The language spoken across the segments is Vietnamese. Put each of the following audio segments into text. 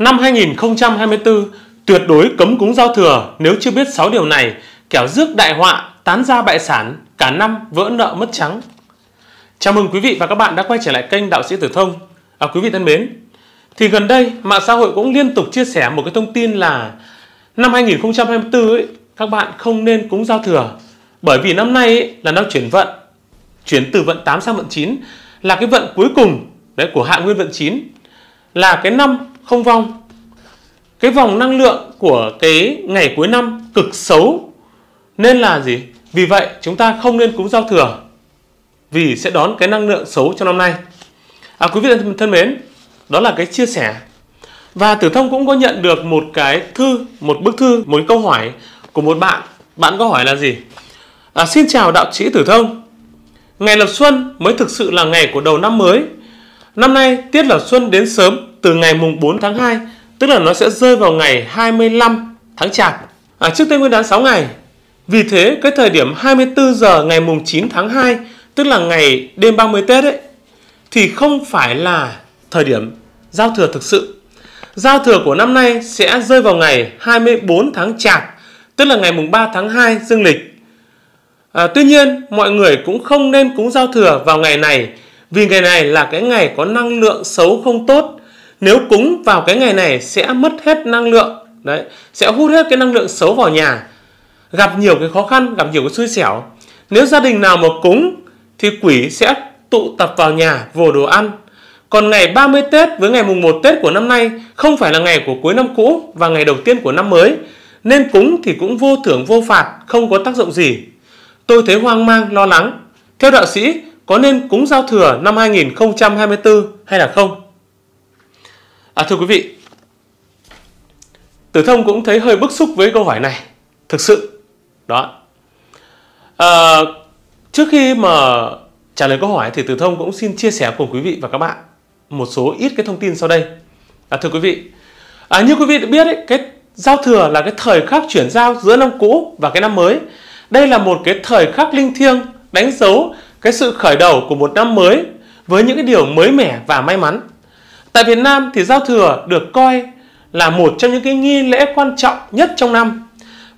Năm 2024 tuyệt đối cấm cúng giao thừa nếu chưa biết 6 điều này, kẻo rước đại họa, tán gia bại sản, cả năm vỡ nợ mất trắng. Chào mừng quý vị và các bạn đã quay trở lại kênh Đạo sĩ Tử Thông. À, quý vị thân mến, thì gần đây mạng xã hội cũng liên tục chia sẻ một cái thông tin là năm 2024 ấy, các bạn không nên cúng giao thừa bởi vì năm nay ấy, là năm chuyển vận chuyển từ vận 8 sang vận 9 là cái vận cuối cùng đấy của hạ nguyên vận 9 là cái năm không vong. Cái vòng năng lượng của cái ngày cuối năm cực xấu nên là gì? Vì vậy chúng ta không nên cúng giao thừa vì sẽ đón cái năng lượng xấu trong năm nay. À, quý vị thân, mến đó là cái chia sẻ. Và tử thông cũng có nhận được một cái thư một bức thư một câu hỏi của một bạn. Bạn có hỏi là gì? À, xin chào đạo sĩ tử thông. Ngày lập xuân mới thực sự là ngày của đầu năm mới. Năm nay tiết lập xuân đến sớm từ ngày mùng 4 tháng 2 tức là nó sẽ rơi vào ngày 25 tháng chạp à, trước tết nguyên đán 6 ngày vì thế cái thời điểm 24 giờ ngày mùng 9 tháng 2 tức là ngày đêm 30 Tết ấy thì không phải là thời điểm giao thừa thực sự. Giao thừa của năm nay sẽ rơi vào ngày 24 tháng Chạp, tức là ngày mùng 3 tháng 2 dương lịch. À, tuy nhiên, mọi người cũng không nên cúng giao thừa vào ngày này vì ngày này là cái ngày có năng lượng xấu không tốt. Nếu cúng vào cái ngày này sẽ mất hết năng lượng, đấy, sẽ hút hết cái năng lượng xấu vào nhà. Gặp nhiều cái khó khăn, gặp nhiều cái xui xẻo. Nếu gia đình nào mà cúng thì quỷ sẽ tụ tập vào nhà vồ đồ ăn. Còn ngày 30 Tết với ngày mùng 1 Tết của năm nay không phải là ngày của cuối năm cũ và ngày đầu tiên của năm mới. Nên cúng thì cũng vô thưởng vô phạt, không có tác dụng gì. Tôi thấy hoang mang, lo lắng. Theo đạo sĩ, có nên cúng giao thừa năm 2024 hay là không? À thưa quý vị, Tử Thông cũng thấy hơi bức xúc với câu hỏi này. Thực sự, đó. À, trước khi mà trả lời câu hỏi thì Tử Thông cũng xin chia sẻ cùng quý vị và các bạn một số ít cái thông tin sau đây. À, thưa quý vị, à, như quý vị đã biết ấy, cái giao thừa là cái thời khắc chuyển giao giữa năm cũ và cái năm mới. Đây là một cái thời khắc linh thiêng đánh dấu cái sự khởi đầu của một năm mới với những cái điều mới mẻ và may mắn. Tại Việt Nam thì giao thừa được coi là một trong những cái nghi lễ quan trọng nhất trong năm.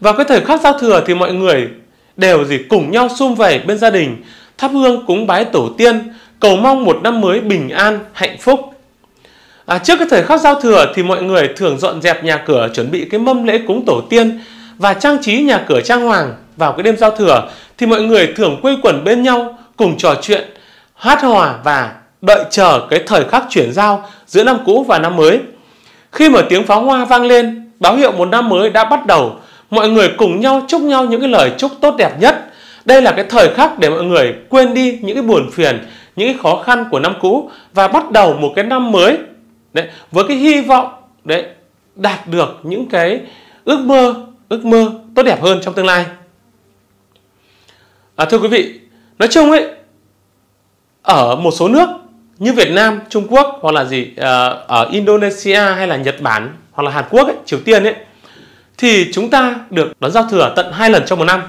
Vào cái thời khắc giao thừa thì mọi người đều gì cùng nhau sum vầy bên gia đình, thắp hương cúng bái tổ tiên, cầu mong một năm mới bình an, hạnh phúc. À, trước cái thời khắc giao thừa thì mọi người thường dọn dẹp nhà cửa chuẩn bị cái mâm lễ cúng tổ tiên và trang trí nhà cửa trang hoàng vào cái đêm giao thừa thì mọi người thường quây quần bên nhau cùng trò chuyện, hát hòa và đợi chờ cái thời khắc chuyển giao giữa năm cũ và năm mới. Khi mà tiếng pháo hoa vang lên, báo hiệu một năm mới đã bắt đầu, mọi người cùng nhau chúc nhau những cái lời chúc tốt đẹp nhất. Đây là cái thời khắc để mọi người quên đi những cái buồn phiền, những cái khó khăn của năm cũ và bắt đầu một cái năm mới đấy với cái hy vọng đấy đạt được những cái ước mơ ước mơ tốt đẹp hơn trong tương lai à, thưa quý vị nói chung ấy ở một số nước như Việt Nam, Trung Quốc hoặc là gì à, ở Indonesia hay là Nhật Bản hoặc là Hàn Quốc ấy, Triều Tiên ấy thì chúng ta được đón giao thừa tận hai lần trong một năm.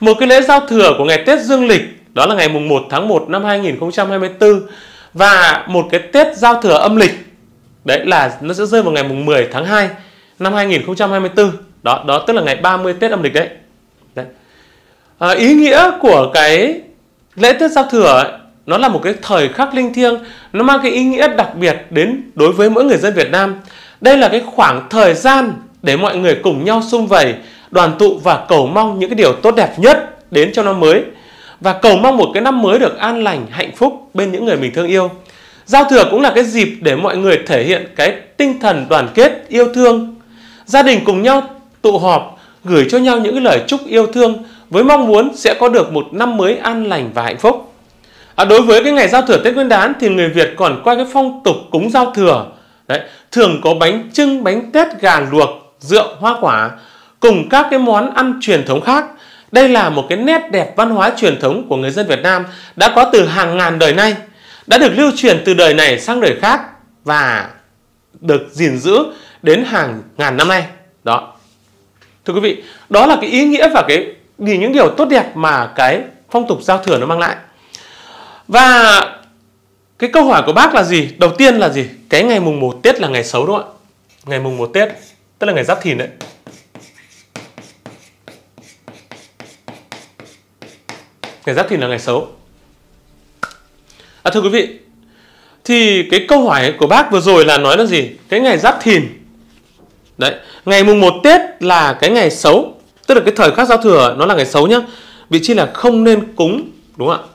Một cái lễ giao thừa của ngày Tết Dương lịch đó là ngày mùng 1 tháng 1 năm 2024 và một cái Tết giao thừa âm lịch đấy là nó sẽ rơi vào ngày mùng 10 tháng 2 năm 2024 đó đó tức là ngày 30 Tết âm lịch đấy, đấy. À, ý nghĩa của cái lễ Tết giao thừa ấy, nó là một cái thời khắc linh thiêng nó mang cái ý nghĩa đặc biệt đến đối với mỗi người dân Việt Nam đây là cái khoảng thời gian để mọi người cùng nhau sum vầy đoàn tụ và cầu mong những cái điều tốt đẹp nhất đến cho năm mới và cầu mong một cái năm mới được an lành, hạnh phúc bên những người mình thương yêu. Giao thừa cũng là cái dịp để mọi người thể hiện cái tinh thần đoàn kết, yêu thương. Gia đình cùng nhau tụ họp, gửi cho nhau những cái lời chúc yêu thương với mong muốn sẽ có được một năm mới an lành và hạnh phúc. À, đối với cái ngày giao thừa Tết Nguyên đán thì người Việt còn qua cái phong tục cúng giao thừa. Đấy, thường có bánh trưng, bánh tét, gà luộc, rượu, hoa quả cùng các cái món ăn truyền thống khác đây là một cái nét đẹp văn hóa truyền thống của người dân Việt Nam đã có từ hàng ngàn đời nay, đã được lưu truyền từ đời này sang đời khác và được gìn giữ đến hàng ngàn năm nay. Đó. Thưa quý vị, đó là cái ý nghĩa và cái những điều tốt đẹp mà cái phong tục giao thừa nó mang lại. Và cái câu hỏi của bác là gì? Đầu tiên là gì? Cái ngày mùng 1 Tết là ngày xấu đúng không ạ? ngày mùng 1 Tết, tức là ngày Giáp Thìn đấy. Ngày Giáp Thìn là ngày xấu. À, thưa quý vị, thì cái câu hỏi của bác vừa rồi là nói là gì? Cái ngày Giáp Thìn. Đấy, ngày mùng 1 Tết là cái ngày xấu, tức là cái thời khắc giao thừa nó là ngày xấu nhá. Vị trí là không nên cúng, đúng không ạ?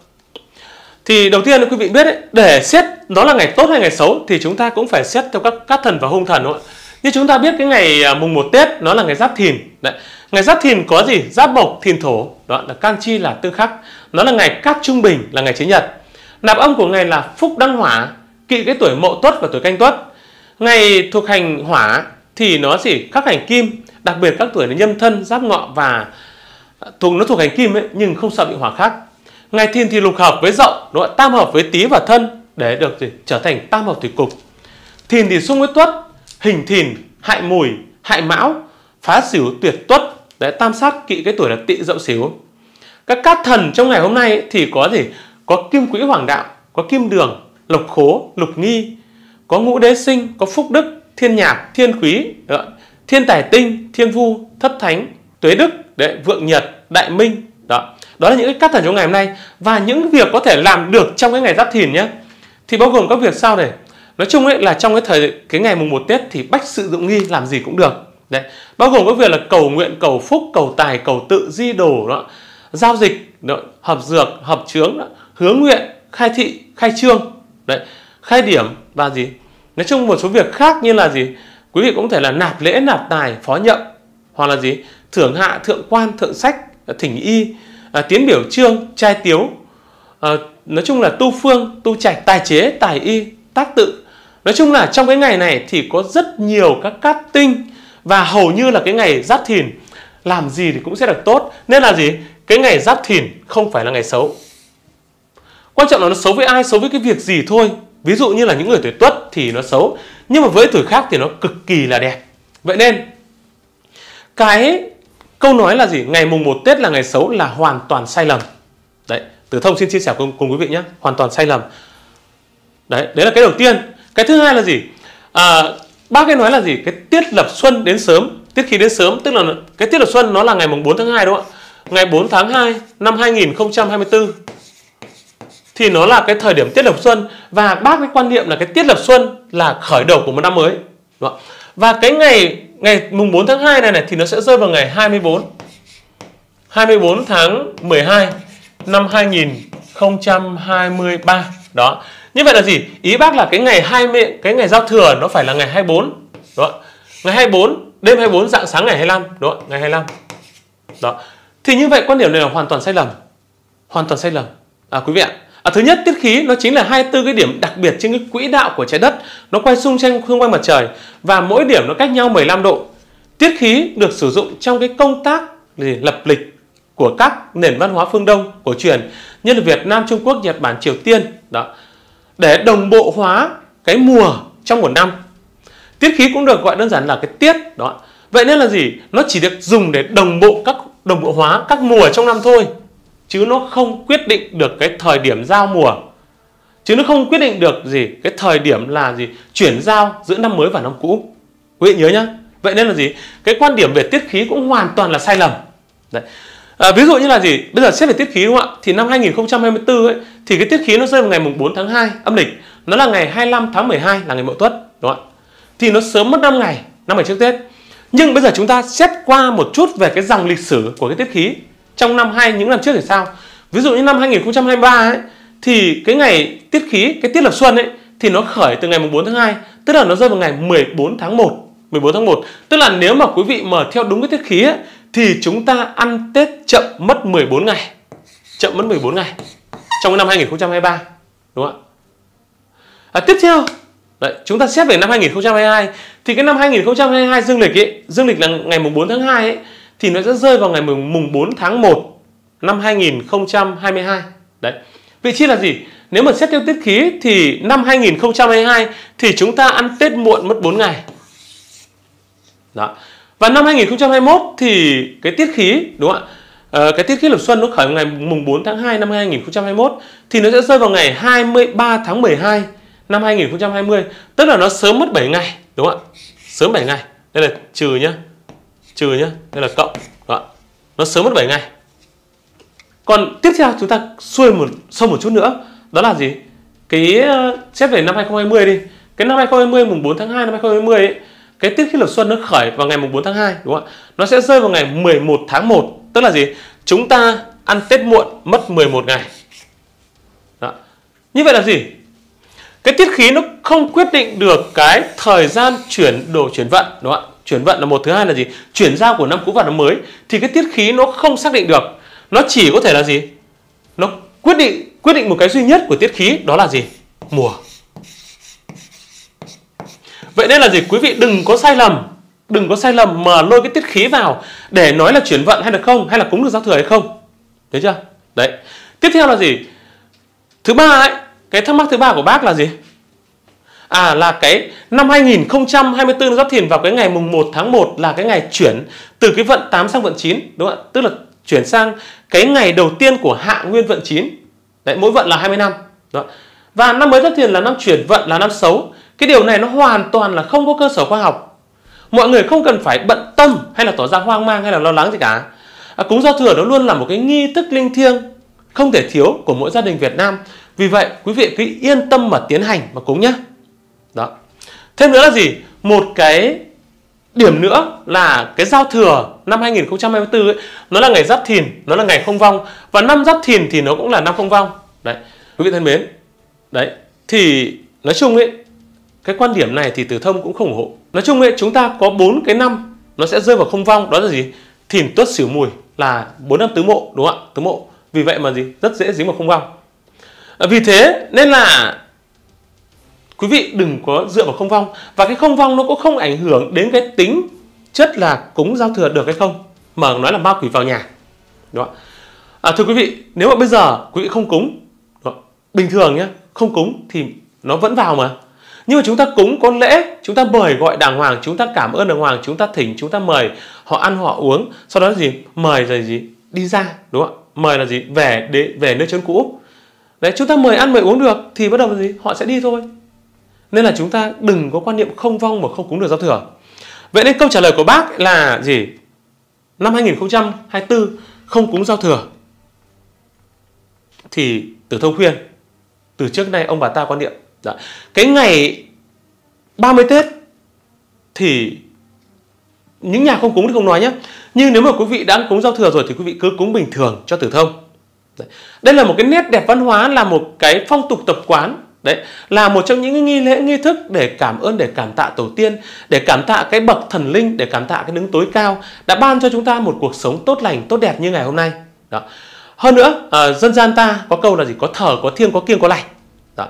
Thì đầu tiên quý vị biết ấy, để xét nó là ngày tốt hay ngày xấu thì chúng ta cũng phải xét theo các cát thần và hung thần đúng không ạ? Như chúng ta biết cái ngày à, mùng 1 Tết nó là ngày Giáp Thìn. Đấy. Ngày Giáp Thìn có gì? Giáp Mộc, Thìn Thổ, đó là can chi là tương khắc. Nó là ngày cát trung bình là ngày chế nhật. Nạp âm của ngày là Phúc Đăng Hỏa, kỵ cái tuổi Mậu Tuất và tuổi Canh Tuất. Ngày thuộc hành Hỏa thì nó chỉ khắc hành Kim, đặc biệt các tuổi là Nhâm Thân, Giáp Ngọ và à, thuộc nó thuộc hành Kim ấy, nhưng không sợ bị hỏa khắc. Ngày Thìn thì lục hợp với Dậu, nó tam hợp với Tý và Thân để được gì? trở thành tam hợp thủy cục. Thìn thì xung với Tuất, hình Thìn, hại Mùi, hại Mão, phá xỉu tuyệt Tuất để tam sát kỵ cái tuổi là Tỵ Dậu xỉu. Các cát thần trong ngày hôm nay thì có gì? Có Kim Quỹ Hoàng Đạo, có Kim Đường, Lộc Khố, Lục Nghi, có Ngũ Đế Sinh, có Phúc Đức, Thiên Nhạc, Thiên Quý. Thiên Tài Tinh, Thiên Vu, Thất Thánh, Tuế Đức, đấy, Vượng Nhật, Đại Minh, đó đó là những cái cát thần trong ngày hôm nay. Và những việc có thể làm được trong cái ngày giáp thìn nhé. Thì bao gồm các việc sau này. Nói chung ấy là trong cái thời cái ngày mùng 1 tết thì bách sự dụng nghi làm gì cũng được. Đấy. Bao gồm các việc là cầu nguyện cầu phúc cầu tài cầu tự di đồ đó. Giao dịch đó, hợp dược hợp chướng đó, hướng nguyện khai thị khai trương. Đấy. Khai điểm và gì? Nói chung một số việc khác như là gì? Quý vị cũng thể là nạp lễ nạp tài phó nhậm. Hoặc là gì? Thưởng hạ thượng quan thượng sách thỉnh y à, tiến biểu trương trai tiếu. À, nói chung là tu phương tu trạch tài chế tài y tác tự. Nói chung là trong cái ngày này thì có rất nhiều các cát tinh và hầu như là cái ngày giáp thìn. Làm gì thì cũng sẽ được tốt. Nên là gì? Cái ngày giáp thìn không phải là ngày xấu. Quan trọng là nó xấu với ai? Xấu với cái việc gì thôi. Ví dụ như là những người tuổi tuất thì nó xấu nhưng mà với tuổi khác thì nó cực kỳ là đẹp. Vậy nên cái câu nói là gì? Ngày mùng 1 Tết là ngày xấu là hoàn toàn sai lầm. Đấy Tử Thông xin chia sẻ cùng, cùng quý vị nhé. Hoàn toàn sai lầm. Đấy đấy là cái đầu tiên. Cái thứ hai là gì? À, bác ấy nói là gì? Cái tiết lập xuân đến sớm. Tiết khí đến sớm tức là cái tiết lập xuân nó là ngày mùng 4 tháng 2 đúng không ạ? Ngày 4 tháng 2 năm 2024 thì nó là cái thời điểm tiết lập xuân. Và bác cái quan niệm là cái tiết lập xuân là khởi đầu của một năm mới. Đúng không? và cái ngày ngày mùng 4 tháng 2 này này, thì nó sẽ rơi vào ngày 24 24 tháng 12 năm 2023 đó. Như vậy là gì? Ý bác là cái ngày 20 cái ngày giao thừa nó phải là ngày 24 đó ngày 24 đêm 24 dạng sáng ngày 25 đó ngày 25 đó. Thì như vậy, quan điểm này là hoàn toàn sai lầm. Hoàn toàn sai lầm. À quý vị ạ À, thứ nhất tiết khí nó chính là 24 cái điểm đặc biệt trên cái quỹ đạo của trái đất nó quay xung quanh xung quanh mặt trời và mỗi điểm nó cách nhau 15 độ. Tiết khí được sử dụng trong cái công tác lập lịch của các nền văn hóa phương Đông cổ truyền như là Việt Nam, Trung Quốc, Nhật Bản, Triều Tiên đó để đồng bộ hóa cái mùa trong một năm. Tiết khí cũng được gọi đơn giản là cái tiết đó. Vậy nên là gì? Nó chỉ được dùng để đồng bộ các đồng bộ hóa các mùa trong năm thôi chứ nó không quyết định được cái thời điểm giao mùa. Chứ nó không quyết định được gì cái thời điểm là gì? Chuyển giao giữa năm mới và năm cũ. Quý vị nhớ nhá. Vậy nên là gì? Cái quan điểm về tiết khí cũng hoàn toàn là sai lầm. Đấy. À, ví dụ như là gì? Bây giờ xét về tiết khí đúng không ạ? Thì năm 2024 ấy thì cái tiết khí nó rơi vào ngày mùng 4 tháng 2 âm lịch. Nó là ngày 25 tháng 12 là ngày mậu tuất đúng không ạ? Thì nó sớm mất 5 ngày năm ngày trước tết. Nhưng bây giờ chúng ta xét qua một chút về cái dòng lịch sử của cái tiết khí trong năm hai những năm trước thì sao? Ví dụ như năm 2023 ấy thì cái ngày tiết khí cái tiết lập xuân ấy thì nó khởi từ ngày 4 tháng 2 tức là nó rơi vào ngày 14 tháng 1 14 tháng 1 tức là nếu mà quý vị mở theo đúng cái tiết khí ấy, thì chúng ta ăn Tết chậm mất 14 ngày. Chậm mất 14 ngày trong năm 2023 đúng không ạ? À, tiếp theo Đấy, chúng ta xét về năm 2022 thì cái năm 2022 dương lịch ấy, dương lịch là ngày 4 tháng 2 ấy thì nó sẽ rơi vào ngày mùng 4 tháng 1 năm 2022. Đấy. Vị trí là gì? Nếu mà xét theo tiết khí thì năm 2022 thì chúng ta ăn Tết muộn mất 4 ngày. Đó. Và năm 2021 thì cái tiết khí đúng không ạ? Ờ, cái tiết khí lập xuân nó khởi ngày mùng 4 tháng 2 năm 2021 thì nó sẽ rơi vào ngày 23 tháng 12 năm 2020, tức là nó sớm mất 7 ngày, đúng không ạ? sớm 7 ngày đây là trừ nhá trừ nhá đây là cộng đó. nó sớm mất 7 ngày. Còn tiếp theo chúng ta xuôi một sâu một chút nữa đó là gì? Cái ờ, xét về năm 2020 đi. Cái năm 2020 mùng 4 tháng 2 năm 2020 ấy, cái tiết khí lập xuân nó khởi vào ngày mùng 4 tháng 2 đúng không ạ? Nó sẽ rơi vào ngày 11 tháng 1 tức là gì? Chúng ta ăn Tết muộn mất 11 ngày. Đó. như vậy là gì? Cái tiết khí nó không quyết định được cái thời gian chuyển đổi chuyển vận đúng không ạ? Chuyển vận là một thứ hai là gì? Chuyển giao của năm cũ vào năm mới. Thì cái tiết khí nó không xác định được. Nó chỉ có thể là gì? Nó quyết định quyết định một cái duy nhất của tiết khí, đó là gì? Mùa. Vậy nên là gì? Quý vị đừng có sai lầm. Đừng có sai lầm mà lôi cái tiết khí vào để nói là chuyển vận hay là không, hay là cúng được giao thừa hay không. Thấy chưa? Đấy. Tiếp theo là gì? Thứ ba ấy, cái thắc mắc thứ ba của bác là gì? À là cái năm 2024 Giáp Thìn vào cái ngày mùng 1 tháng 1 là cái ngày chuyển từ cái vận 8 sang vận 9 đúng không ạ? Tức là chuyển sang cái ngày đầu tiên của hạ nguyên vận 9. Đấy, mỗi vận là 20 năm. Đó. Và năm mới Giáp Thìn là năm chuyển vận là năm xấu. Cái điều này nó hoàn toàn là không có cơ sở khoa học. Mọi người không cần phải bận tâm hay là tỏ ra hoang mang hay là lo lắng gì cả. À, cúng giao thừa nó luôn là một cái nghi thức linh thiêng không thể thiếu của mỗi gia đình Việt Nam. Vì vậy quý vị cứ yên tâm mà tiến hành mà cúng nhé. Đó. Thêm nữa là gì? Một cái điểm nữa là cái giao thừa năm 2024 ấy, nó là ngày Giáp Thìn, nó là ngày không vong và năm Giáp Thìn thì nó cũng là năm không vong. Đấy, quý vị thân mến. Đấy, thì nói chung ấy cái quan điểm này thì Tử Thông cũng không ủng hộ. Nói chung ấy chúng ta có bốn cái năm nó sẽ rơi vào không vong, đó là gì? Thìn, Tuất, Sửu, Mùi là bốn năm tứ mộ đúng không ạ? Tứ mộ. Vì vậy mà gì? Rất dễ dính vào không vong. À, vì thế nên là quý vị đừng có dựa vào không vong. Và cái không vong nó cũng không ảnh hưởng đến cái tính chất là cúng giao thừa được hay không mà nói là ma quỷ vào nhà. Đó à, thưa quý vị nếu mà bây giờ quý vị không cúng đó, bình thường nhé không cúng thì nó vẫn vào mà. Nhưng mà chúng ta cúng có lễ chúng ta mời gọi đàng hoàng chúng ta cảm ơn đàng hoàng chúng ta thỉnh chúng ta mời họ ăn họ uống. Sau đó gì? Mời rồi gì? Đi ra đúng không ạ? Mời là gì? Về để về nơi chốn cũ. Đấy chúng ta mời ăn mời uống được thì bắt đầu là gì? Họ sẽ đi thôi nên là chúng ta đừng có quan niệm không vong mà không cúng được giao thừa. Vậy nên câu trả lời của bác là gì? Năm 2024 không cúng giao thừa. Thì Tử Thông khuyên từ trước nay ông bà ta quan niệm. Dạ, cái ngày 30 Tết thì những nhà không cúng thì không nói nhé. Nhưng nếu mà quý vị đã cúng giao thừa rồi thì quý vị cứ cúng bình thường cho Tử Thông. Dạ. Đây là một cái nét đẹp văn hóa là một cái phong tục tập quán Đấy, là một trong những nghi lễ nghi thức để cảm ơn, để cảm tạ tổ tiên, để cảm tạ cái bậc thần linh, để cảm tạ cái đứng tối cao đã ban cho chúng ta một cuộc sống tốt lành, tốt đẹp như ngày hôm nay. Đó. Hơn nữa, à, dân gian ta có câu là gì? Có thờ, có thiêng, có kiêng, có lành. Đó.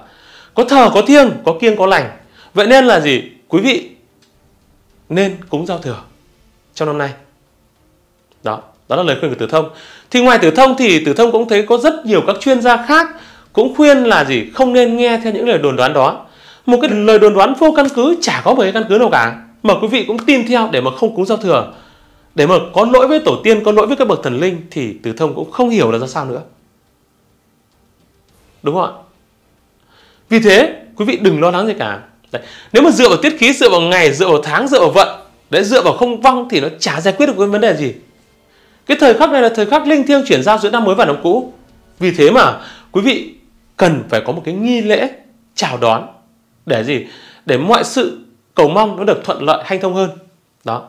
Có thờ, có thiêng, có kiêng, có lành. Vậy nên là gì? Quý vị nên cúng giao thừa trong năm nay. Đó, đó là lời khuyên của Tử Thông. Thì ngoài Tử Thông thì Tử Thông cũng thấy có rất nhiều các chuyên gia khác cũng khuyên là gì? Không nên nghe theo những lời đồn đoán đó. Một cái lời đồn đoán vô căn cứ chả có một cái căn cứ nào cả, mà quý vị cũng tin theo để mà không cúng giao thừa. Để mà có lỗi với tổ tiên, có lỗi với các bậc thần linh thì từ thông cũng không hiểu là ra sao nữa. Đúng không ạ? Vì thế, quý vị đừng lo lắng gì cả. Đấy. nếu mà dựa vào tiết khí, dựa vào ngày, dựa vào tháng, dựa vào vận, đấy, dựa vào không vong thì nó chả giải quyết được cái vấn đề gì. Cái thời khắc này là thời khắc linh thiêng chuyển giao giữa năm mới và năm cũ. Vì thế mà, quý vị cần phải có một cái nghi lễ chào đón để gì? Để mọi sự cầu mong nó được thuận lợi hanh thông hơn. Đó.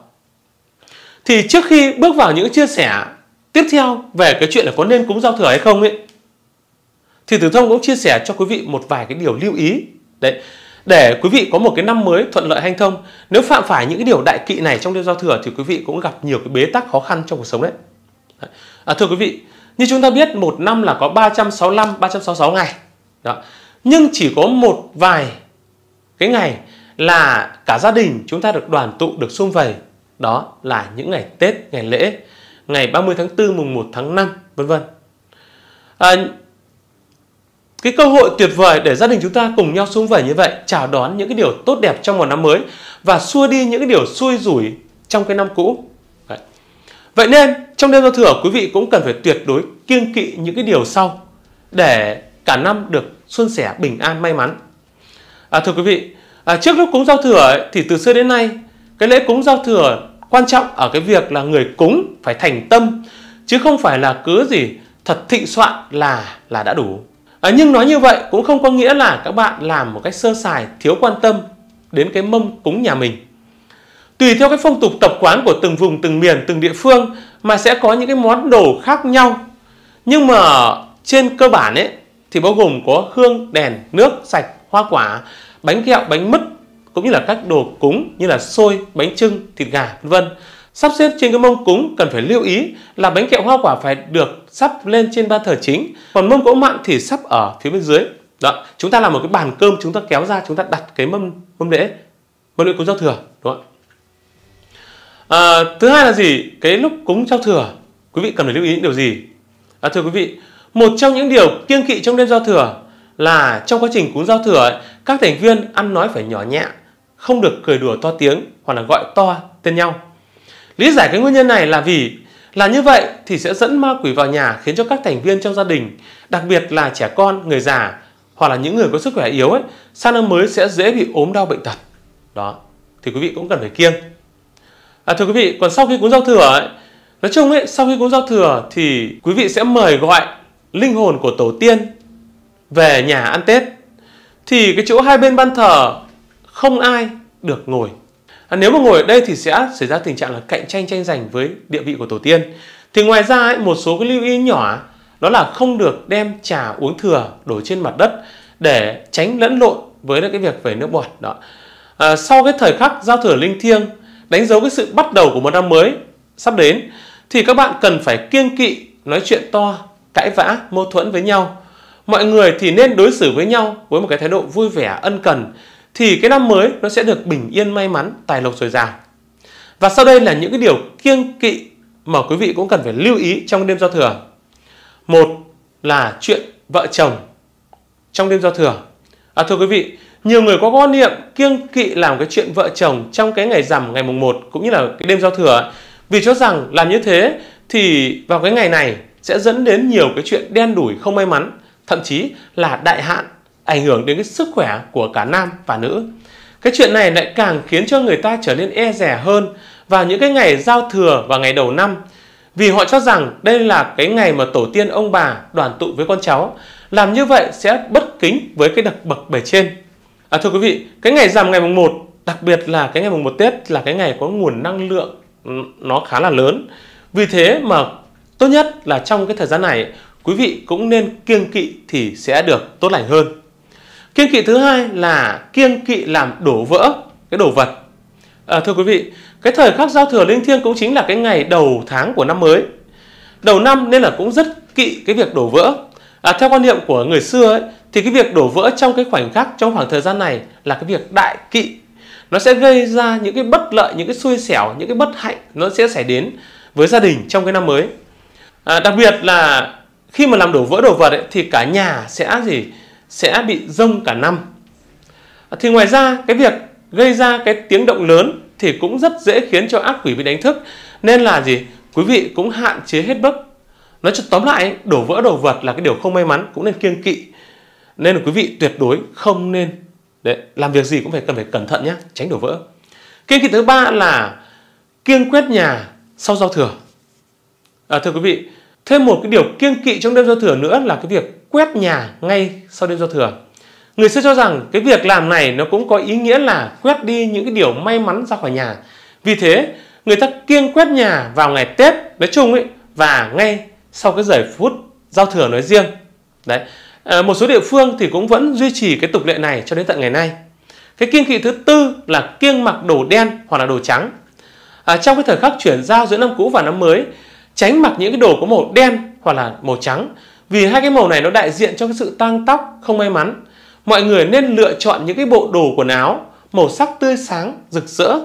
Thì trước khi bước vào những chia sẻ tiếp theo về cái chuyện là có nên cúng giao thừa hay không ấy thì Tử Thông cũng chia sẻ cho quý vị một vài cái điều lưu ý. Đấy để quý vị có một cái năm mới thuận lợi hanh thông nếu phạm phải những cái điều đại kỵ này trong đêm giao thừa thì quý vị cũng gặp nhiều cái bế tắc khó khăn trong cuộc sống đấy. À, thưa quý vị như chúng ta biết một năm là có 365, 366 ngày. Đó. Nhưng chỉ có một vài cái ngày là cả gia đình chúng ta được đoàn tụ, được xung vầy. Đó là những ngày Tết, ngày lễ, ngày 30 tháng 4, mùng 1 tháng 5, vân vân. À, cái cơ hội tuyệt vời để gia đình chúng ta cùng nhau xung vầy như vậy, chào đón những cái điều tốt đẹp trong một năm mới và xua đi những cái điều xui rủi trong cái năm cũ. Vậy nên trong đêm giao thừa quý vị cũng cần phải tuyệt đối kiêng kỵ những cái điều sau để cả năm được xuân sẻ bình an may mắn. À, thưa quý vị, à, trước lúc cúng giao thừa ấy, thì từ xưa đến nay cái lễ cúng giao thừa quan trọng ở cái việc là người cúng phải thành tâm chứ không phải là cứ gì thật thịnh soạn là là đã đủ à, nhưng nói như vậy cũng không có nghĩa là các bạn làm một cách sơ sài thiếu quan tâm đến cái mâm cúng nhà mình tùy theo cái phong tục tập quán của từng vùng, từng miền, từng địa phương mà sẽ có những cái món đồ khác nhau. Nhưng mà trên cơ bản ấy, thì bao gồm có hương, đèn, nước, sạch, hoa quả, bánh kẹo, bánh mứt, cũng như là các đồ cúng như là xôi, bánh trưng thịt gà, vân vân. Sắp xếp trên cái mông cúng cần phải lưu ý là bánh kẹo, hoa quả phải được sắp lên trên ban thờ chính, còn mâm cỗ mặn thì sắp ở phía bên dưới. Đó, chúng ta làm một cái bàn cơm, chúng ta kéo ra, chúng ta đặt cái mâm mâm lễ mâm lễ cúng giao thừa, đúng không à, thứ hai là gì? Cái lúc cúng giao thừa quý vị cần phải lưu ý những điều gì? À, thưa quý vị một trong những điều kiêng kỵ trong đêm giao thừa là trong quá trình cúng giao thừa ấy, các thành viên ăn nói phải nhỏ nhẹ không được cười đùa to tiếng hoặc là gọi to tên nhau. Lý giải cái nguyên nhân này là vì là như vậy thì sẽ dẫn ma quỷ vào nhà khiến cho các thành viên trong gia đình đặc biệt là trẻ con người già hoặc là những người có sức khỏe yếu ấy sang năm mới sẽ dễ bị ốm đau bệnh tật. Đó thì quý vị cũng cần phải kiêng à, thưa quý vị còn sau khi cúng giao thừa ấy nói chung ấy sau khi cúng giao thừa thì quý vị sẽ mời gọi linh hồn của tổ tiên về nhà ăn tết. Thì cái chỗ hai bên ban thờ không ai được ngồi. À, nếu mà ngồi ở đây thì sẽ xảy ra tình trạng là cạnh tranh tranh giành với địa vị của tổ tiên. Thì ngoài ra ấy, một số cái lưu ý nhỏ đó là không được đem trà uống thừa đổ trên mặt đất để tránh lẫn lộn với cái việc về nước bọt đó. À, sau cái thời khắc giao thừa linh thiêng đánh dấu cái sự bắt đầu của một năm mới sắp đến thì các bạn cần phải kiêng kỵ nói chuyện to cãi vã mâu thuẫn với nhau. Mọi người thì nên đối xử với nhau với một cái thái độ vui vẻ ân cần thì cái năm mới nó sẽ được bình yên may mắn tài lộc dồi dào. Và sau đây là những cái điều kiêng kỵ mà quý vị cũng cần phải lưu ý trong đêm giao thừa. Một là chuyện vợ chồng trong đêm giao thừa. À, thưa quý vị nhiều người có quan niệm kiêng kỵ làm cái chuyện vợ chồng trong cái ngày rằm, ngày mùng 1 cũng như là cái đêm giao thừa vì cho rằng làm như thế thì vào cái ngày này sẽ dẫn đến nhiều cái chuyện đen đủi không may mắn, thậm chí là đại hạn, ảnh hưởng đến cái sức khỏe của cả nam và nữ. Cái chuyện này lại càng khiến cho người ta trở nên e rẻ hơn vào những cái ngày giao thừa và ngày đầu năm. Vì họ cho rằng đây là cái ngày mà tổ tiên ông bà đoàn tụ với con cháu, làm như vậy sẽ bất kính với cái đặc bậc bề trên à, thưa quý vị cái ngày rằm ngày mùng 1 đặc biệt là cái ngày mùng 1 Tết là cái ngày có nguồn năng lượng ừ, nó khá là lớn. Vì thế mà tốt nhất là trong cái thời gian này quý vị cũng nên kiêng kỵ thì sẽ được tốt lành hơn. Kiêng kỵ thứ hai là kiêng kỵ làm đổ vỡ cái đồ vật. À, thưa quý vị cái thời khắc giao thừa linh thiêng cũng chính là cái ngày đầu tháng của năm mới. Đầu năm nên là cũng rất kỵ cái việc đổ vỡ. À, theo quan niệm của người xưa ấy, thì cái việc đổ vỡ trong cái khoảnh khắc trong khoảng thời gian này là cái việc đại kỵ. Nó sẽ gây ra những cái bất lợi những cái xui xẻo những cái bất hạnh nó sẽ xảy đến với gia đình trong cái năm mới. À, đặc biệt là khi mà làm đổ vỡ đồ vật ấy, thì cả nhà sẽ gì? Sẽ bị rông cả năm. À, thì ngoài ra cái việc gây ra cái tiếng động lớn thì cũng rất dễ khiến cho ác quỷ bị đánh thức. Nên là gì? Quý vị cũng hạn chế hết mức. Nói cho tóm lại đổ vỡ đồ vật là cái điều không may mắn cũng nên kiêng kỵ nên là quý vị tuyệt đối không nên Đấy, làm việc gì cũng phải cần phải cẩn thận nhé tránh đổ vỡ. Kiêng kỵ thứ ba là kiêng quét nhà sau giao thừa. À, thưa quý vị thêm một cái điều kiêng kỵ trong đêm giao thừa nữa là cái việc quét nhà ngay sau đêm giao thừa. Người xưa cho rằng cái việc làm này nó cũng có ý nghĩa là quét đi những cái điều may mắn ra khỏi nhà. Vì thế người ta kiêng quét nhà vào ngày tết nói chung ấy và ngay sau cái giờ phút giao thừa nói riêng. Đấy à, một số địa phương thì cũng vẫn duy trì cái tục lệ này cho đến tận ngày nay. Cái kiêng kỵ thứ tư là kiêng mặc đồ đen hoặc là đồ trắng. À, trong cái thời khắc chuyển giao giữa năm cũ và năm mới tránh mặc những cái đồ có màu đen hoặc là màu trắng vì hai cái màu này nó đại diện cho cái sự tang tóc không may mắn. Mọi người nên lựa chọn những cái bộ đồ quần áo màu sắc tươi sáng rực rỡ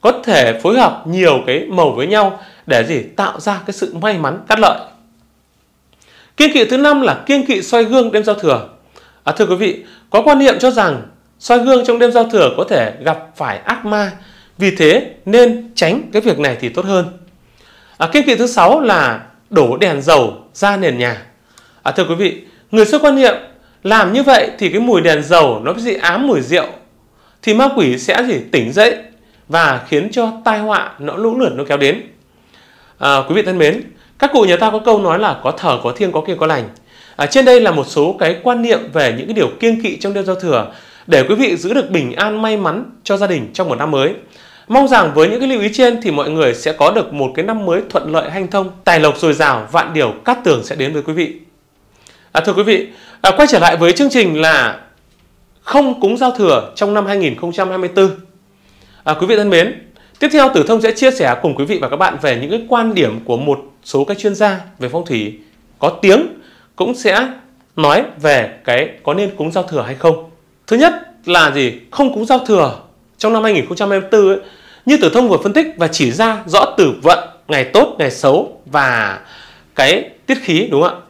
có thể phối hợp nhiều cái màu với nhau để gì? Tạo ra cái sự may mắn cát lợi kiêng kỵ thứ năm là kiêng kỵ soi gương đêm giao thừa. À, thưa quý vị có quan niệm cho rằng soi gương trong đêm giao thừa có thể gặp phải ác ma. Vì thế nên tránh cái việc này thì tốt hơn. À, kiêng kỵ thứ sáu là đổ đèn dầu ra nền nhà. À, thưa quý vị người xưa quan niệm làm như vậy thì cái mùi đèn dầu nó bị ám mùi rượu thì ma quỷ sẽ gì? Tỉnh dậy và khiến cho tai họa nó lũ lượt nó kéo đến. À, quý vị thân mến, các cụ nhà ta có câu nói là có thờ có thiêng có kiêng có lành. À, trên đây là một số cái quan niệm về những cái điều kiêng kỵ trong đêm giao thừa để quý vị giữ được bình an may mắn cho gia đình trong một năm mới. Mong rằng với những cái lưu ý trên thì mọi người sẽ có được một cái năm mới thuận lợi hanh thông, tài lộc dồi dào, vạn điều cát tường sẽ đến với quý vị. À, thưa quý vị, à, quay trở lại với chương trình là không cúng giao thừa trong năm 2024. À, quý vị thân mến, tiếp theo Tử Thông sẽ chia sẻ cùng quý vị và các bạn về những cái quan điểm của một số các chuyên gia về phong thủy có tiếng cũng sẽ nói về cái có nên cúng giao thừa hay không. Thứ nhất là gì? Không cúng giao thừa trong năm 2024 ấy, như Tử Thông vừa phân tích và chỉ ra rõ tử vận, ngày tốt, ngày xấu và cái tiết khí đúng không ạ?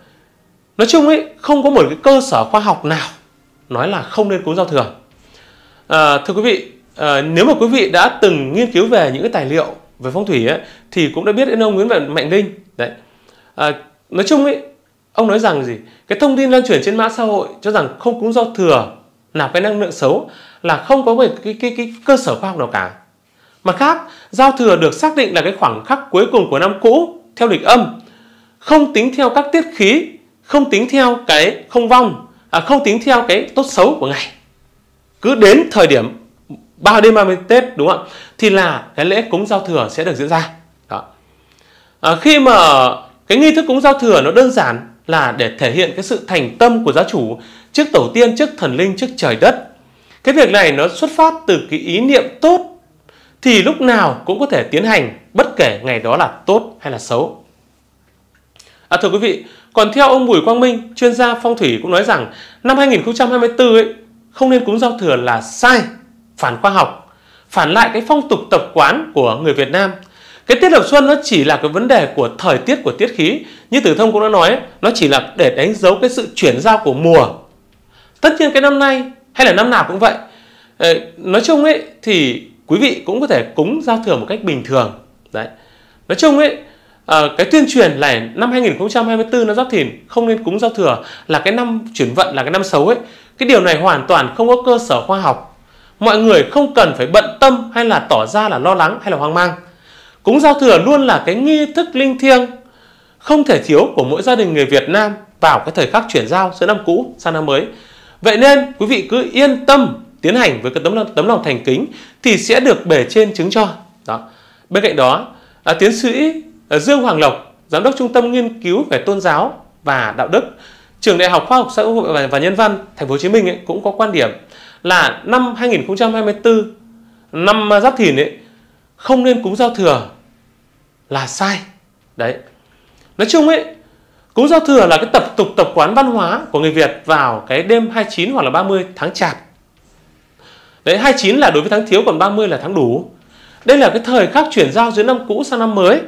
Nói chung ấy không có một cái cơ sở khoa học nào nói là không nên cúng giao thừa. À, thưa quý vị, à, nếu mà quý vị đã từng nghiên cứu về những cái tài liệu về phong thủy ấy, thì cũng đã biết đến ông Nguyễn Mạnh Linh. Đấy. À, nói chung ấy, ông nói rằng gì? Cái thông tin lan truyền trên mạng xã hội cho rằng không cúng giao thừa là cái năng lượng xấu là không có một cái, cái, cái cơ sở khoa học nào cả. Mặt khác, giao thừa được xác định là cái khoảng khắc cuối cùng của năm cũ theo lịch âm, không tính theo các tiết khí, không tính theo cái không vong, à, không tính theo cái tốt xấu của ngày. Cứ đến thời điểm ba đêm 30 Tết đúng không ạ? Thì là cái lễ cúng giao thừa sẽ được diễn ra. Đó. À, khi mà cái nghi thức cúng giao thừa nó đơn giản là để thể hiện cái sự thành tâm của gia chủ trước tổ tiên, trước thần linh, trước trời đất. Cái việc này nó xuất phát từ cái ý niệm tốt thì lúc nào cũng có thể tiến hành bất kể ngày đó là tốt hay là xấu. À, thưa quý vị, còn theo ông Bùi Quang Minh, chuyên gia phong thủy cũng nói rằng năm 2024 ấy, không nên cúng giao thừa là sai, phản khoa học, phản lại cái phong tục tập quán của người Việt Nam. Cái tiết lập xuân nó chỉ là cái vấn đề của thời tiết của tiết khí, như Tử Thông cũng đã nói, nó chỉ là để đánh dấu cái sự chuyển giao của mùa. Tất nhiên cái năm nay hay là năm nào cũng vậy. Ờ, nói chung ấy thì quý vị cũng có thể cúng giao thừa một cách bình thường. Đấy. Nói chung ấy à, cái tuyên truyền là năm 2024 nó giáp thìn không nên cúng giao thừa là cái năm chuyển vận là cái năm xấu ấy cái điều này hoàn toàn không có cơ sở khoa học mọi người không cần phải bận tâm hay là tỏ ra là lo lắng hay là hoang mang. Cúng giao thừa luôn là cái nghi thức linh thiêng không thể thiếu của mỗi gia đình người Việt Nam vào cái thời khắc chuyển giao giữa năm cũ sang năm mới. Vậy nên quý vị cứ yên tâm tiến hành với cái tấm lòng, tấm lòng thành kính thì sẽ được bề trên chứng cho. Đó. Bên cạnh đó à, tiến sĩ à, Dương Hoàng Lộc, Giám đốc Trung tâm Nghiên cứu về Tôn giáo và Đạo đức, Trường Đại học Khoa học Xã hội và Nhân văn Thành phố Hồ Chí Minh ấy, cũng có quan điểm là năm 2024 năm Giáp Thìn ấy không nên cúng giao thừa là sai. Đấy. Nói chung ấy, cúng giao thừa là cái tập tục tập quán văn hóa của người Việt vào cái đêm 29 hoặc là 30 tháng Chạp. Đấy, 29 là đối với tháng thiếu còn 30 là tháng đủ. Đây là cái thời khắc chuyển giao giữa năm cũ sang năm mới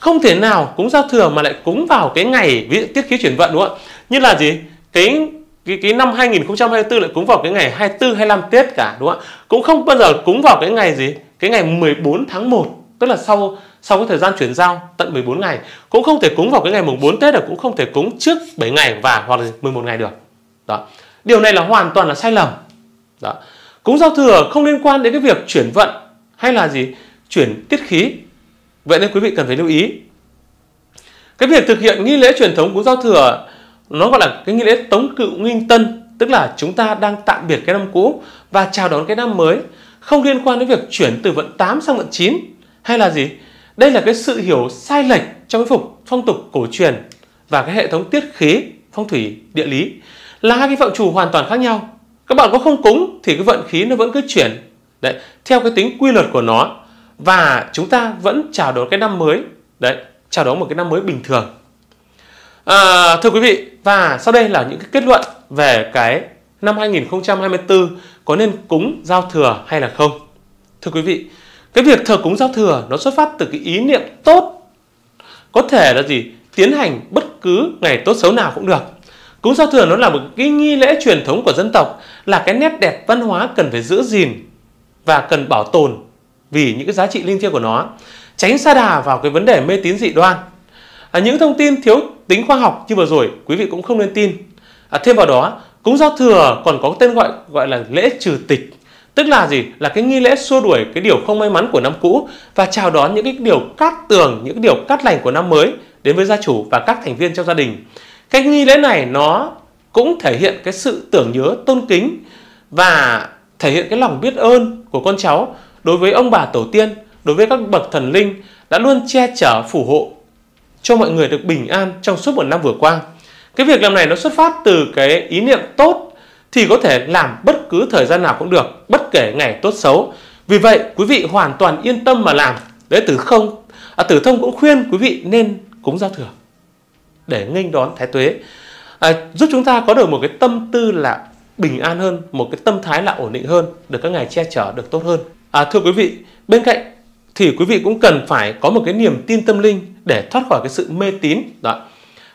không thể nào cúng giao thừa mà lại cúng vào cái ngày ví dụ tiết khí chuyển vận đúng không ạ như là gì cái cái, cái năm 2024 lại cúng vào cái ngày 24 25 Tết cả đúng không ạ? Cũng không bao giờ cúng vào cái ngày gì? Cái ngày 14 tháng 1 tức là sau sau cái thời gian chuyển giao tận 14 ngày. Cũng không thể cúng vào cái ngày mùng 4 Tết được cũng không thể cúng trước 7 ngày và hoặc là 11 ngày được. Đó. Điều này là hoàn toàn là sai lầm. Đó. Cúng giao thừa không liên quan đến cái việc chuyển vận hay là gì? Chuyển tiết khí. Vậy nên quý vị cần phải lưu ý. Cái việc thực hiện nghi lễ truyền thống cúng giao thừa nó gọi là cái nghi lễ tống cựu nghinh tân, tức là chúng ta đang tạm biệt cái năm cũ và chào đón cái năm mới, không liên quan đến việc chuyển từ vận 8 sang vận 9 hay là gì? Đây là cái sự hiểu sai lệch trong cái phục phong tục cổ truyền và cái hệ thống tiết khí, phong thủy, địa lý là hai cái phạm trù hoàn toàn khác nhau. Các bạn có không cúng thì cái vận khí nó vẫn cứ chuyển đấy theo cái tính quy luật của nó và chúng ta vẫn chào đón cái năm mới đấy chào đón một cái năm mới bình thường à, thưa quý vị và sau đây là những cái kết luận về cái năm 2024 có nên cúng giao thừa hay là không? Thưa quý vị cái việc thờ cúng giao thừa nó xuất phát từ cái ý niệm tốt. Có thể là gì? Tiến hành bất cứ ngày tốt xấu nào cũng được. Cúng giao thừa nó là một cái nghi lễ truyền thống của dân tộc là cái nét đẹp văn hóa cần phải giữ gìn và cần bảo tồn vì những cái giá trị linh thiêng của nó tránh xa đà vào cái vấn đề mê tín dị đoan. À, những thông tin thiếu tính khoa học như vừa rồi quý vị cũng không nên tin. À, thêm vào đó cúng giao thừa còn có tên gọi gọi là lễ trừ tịch. Tức là gì? Là cái nghi lễ xua đuổi cái điều không may mắn của năm cũ và chào đón những cái điều cát tường những cái điều cát lành của năm mới đến với gia chủ và các thành viên trong gia đình. Cái nghi lễ này nó cũng thể hiện cái sự tưởng nhớ tôn kính và thể hiện cái lòng biết ơn của con cháu đối với ông bà tổ tiên đối với các bậc thần linh đã luôn che chở phù hộ cho mọi người được bình an trong suốt một năm vừa qua. Cái việc làm này nó xuất phát từ cái ý niệm tốt thì có thể làm bất cứ thời gian nào cũng được bất kể ngày tốt xấu. Vì vậy quý vị hoàn toàn yên tâm mà làm. Đấy tử không à, tử thông cũng khuyên quý vị nên cúng giao thừa để nghênh đón thái tuế. À, giúp chúng ta có được một cái tâm tư là bình an hơn một cái tâm thái là ổn định hơn được các ngày che chở được tốt hơn. À, thưa quý vị bên cạnh thì quý vị cũng cần phải có một cái niềm tin tâm linh để thoát khỏi cái sự mê tín. Đó.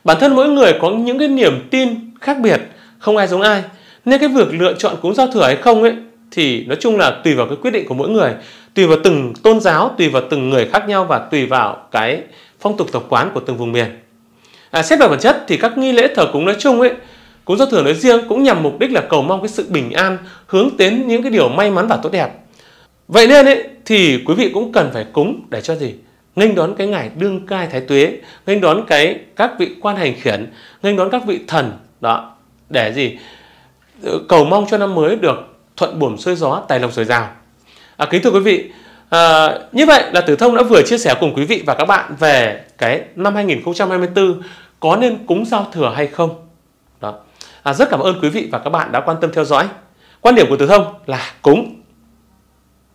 Bản thân mỗi người có những cái niềm tin khác biệt không ai giống ai. Nên cái việc lựa chọn cúng giao thừa hay không ấy thì nói chung là tùy vào cái quyết định của mỗi người tùy vào từng tôn giáo tùy vào từng người khác nhau và tùy vào cái phong tục tập quán của từng vùng miền. À, xét về bản chất thì các nghi lễ thờ cúng nói chung ấy cúng giao thừa nói riêng cũng nhằm mục đích là cầu mong cái sự bình an hướng đến những cái điều may mắn và tốt đẹp vậy nên ấy thì quý vị cũng cần phải cúng để cho gì? Nghênh đón cái ngày đương cai thái tuế nghênh đón cái các vị quan hành khiển nghênh đón các vị thần đó để gì? Ừ, cầu mong cho năm mới được thuận buồm xuôi gió tài lộc dồi dào. À, kính thưa quý vị à, như vậy là tử thông đã vừa chia sẻ cùng quý vị và các bạn về cái năm 2024 có nên cúng giao thừa hay không? Đó. À, rất cảm ơn quý vị và các bạn đã quan tâm theo dõi. Quan điểm của tử thông là cúng.